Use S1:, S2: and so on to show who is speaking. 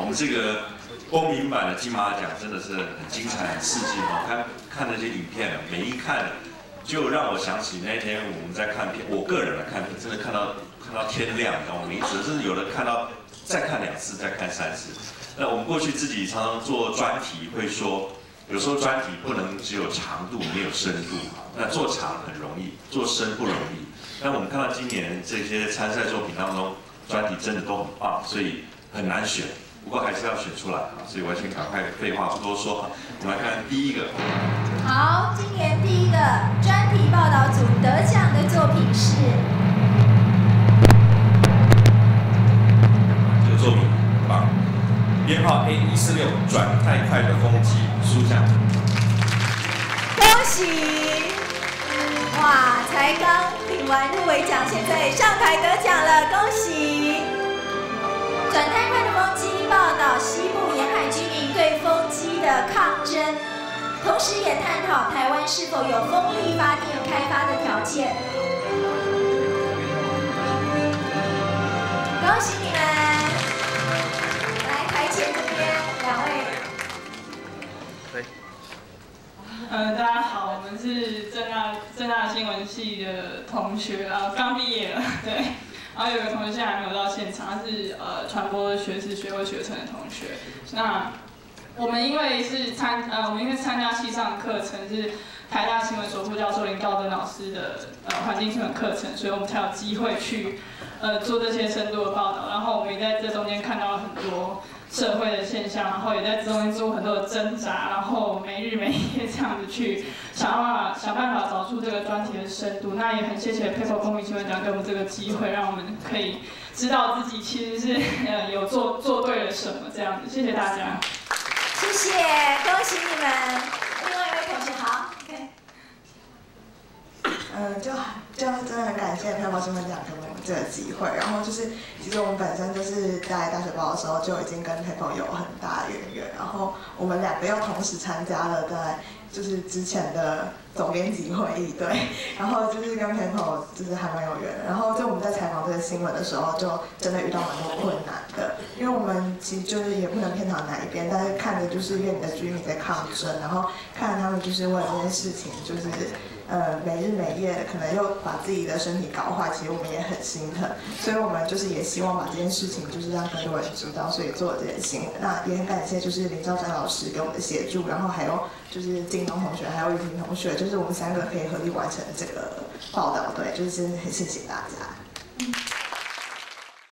S1: 我们这个公民版的金马奖真的是很精彩、很刺激哦。看看那些影片，每一看就让我想起那天我们在看片，我个人来看片，真的看到看到天亮，然后名字，甚至有的看到再看两次、再看三次。那我们过去自己常常做专题，会说有时候专题不能只有长度没有深度，那做长很容易，做深不容易。但我们看到今年这些参赛作品当中，专题真的都很棒，所以很难选。不过还是要选出来啊，所以我先赶快废话不多说，我们来看第一个。
S2: 好，今年第一个专题报道组得奖的作品是。
S1: 这个作品很棒，编号 A 一四六转太快的风机，书奖。
S2: 恭喜！哇，才刚领完入围奖，现在上也探讨台湾是否有风力发电开发的条件。恭喜你们！来台前这边两位。
S3: 呃，大家好，我们是正大正大新闻系的同学啊，刚毕业了，对。然后有个同学现在还没有到现场，他是呃传播学士学位学程的同学。那我们因为是参呃，我们因为参加系上课程是台大新闻所副教授林高登老师的呃环境新闻课程，所以我们才有机会去呃做这些深度的报道。然后我们也在这中间看到了很多。社会的现象，然后也在中间做很多的挣扎，然后没日没夜这样子去想办法想办法找出这个专题的深度。那也很谢谢 Paper 公民新闻奖给我们这个机会，让我们可以知道自己其实是呃有做做对了什么这样子。谢谢大家，
S2: 谢谢，恭喜你们。另外一位同学好。
S4: 嗯，就就真的很感谢漂泊新闻奖给我们这个机会。然后就是，其实我们本身就是在大学报的时候就已经跟 PayPal 有很大的渊源。然后我们两个又同时参加了在就是之前的总编辑会议，对。然后就是跟 PayPal 就是还蛮有缘的。然后在采访这个新闻的时候，就真的遇到蛮多困难的，因为我们其实就是也不能偏袒哪一边，但是看着就是院里的居民在抗争，然后看着他们就是为了这件事情就是。呃，没日没夜，可能又把自己的身体搞坏，其实我们也很心疼，所以我们就是也希望把这件事情就是让更多人知道，所以做了这件新闻。那也很感谢就是林兆山老师给我们的协助，然后还有就是靳东同学，还有雨婷同学，就是我们三个可以合力完成这个报道，对，就是真的很谢谢大家。Thank you.